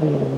Thank you.